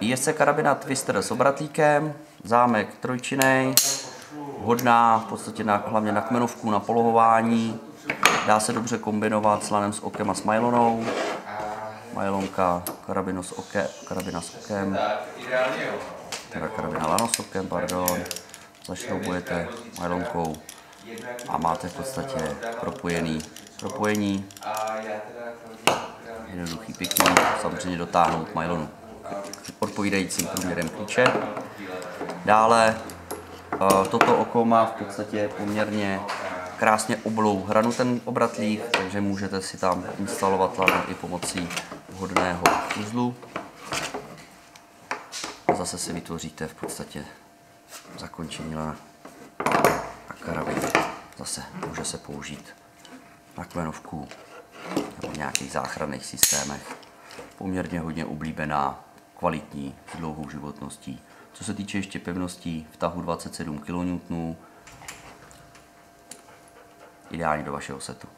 ISC karabina Twister s obratlíkem, zámek trojčinej, hodná v podstatě na, hlavně na kmenovku, na polohování. Dá se dobře kombinovat s lanem s okem a s majlonou. Majlonka, karabinu s oke, karabina s okem, teda karabina lano s okem, pardon. Zašroubujete majlonkou a máte v podstatě propojený propojení. Jednoduchý, pěkný, samozřejmě dotáhnout majlonu odpovídajícím průměrem klíče. Dále eh, toto oko má v podstatě poměrně krásně oblou hranu ten obratlík, takže můžete si tam instalovat lano i pomocí vhodného uzlu. A zase si vytvoříte v podstatě zakončení lana a karabin. Zase může se použít na kmenovku nebo nějakých záchranných systémech. Poměrně hodně oblíbená, kvalitní, s dlouhou životností. Co se týče ještě pevností, v tahu 27 kN, ideální do vašeho setu.